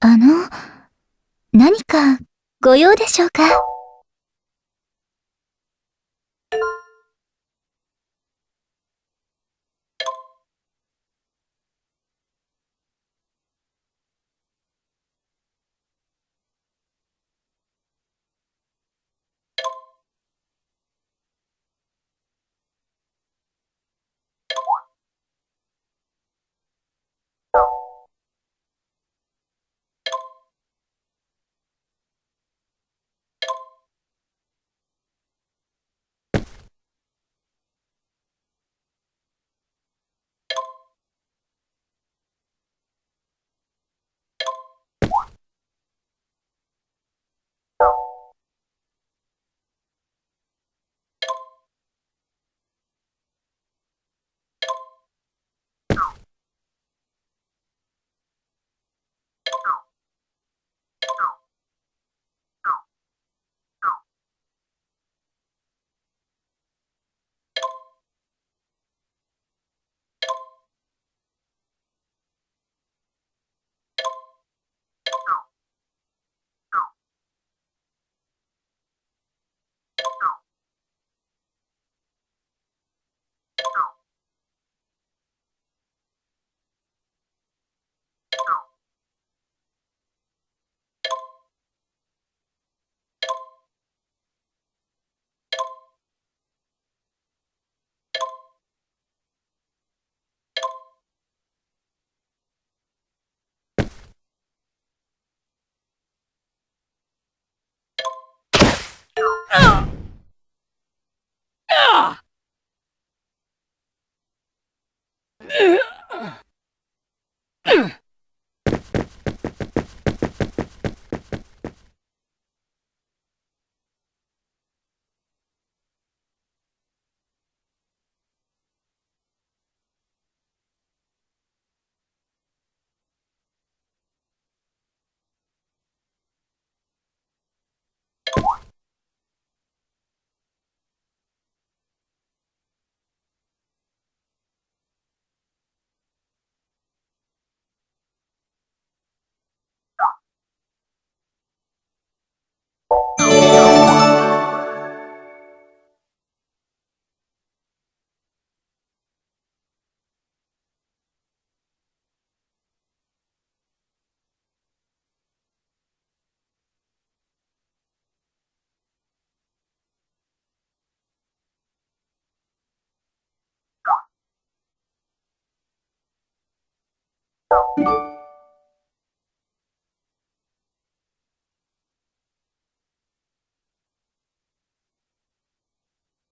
あの、何かご用でしょうか？Música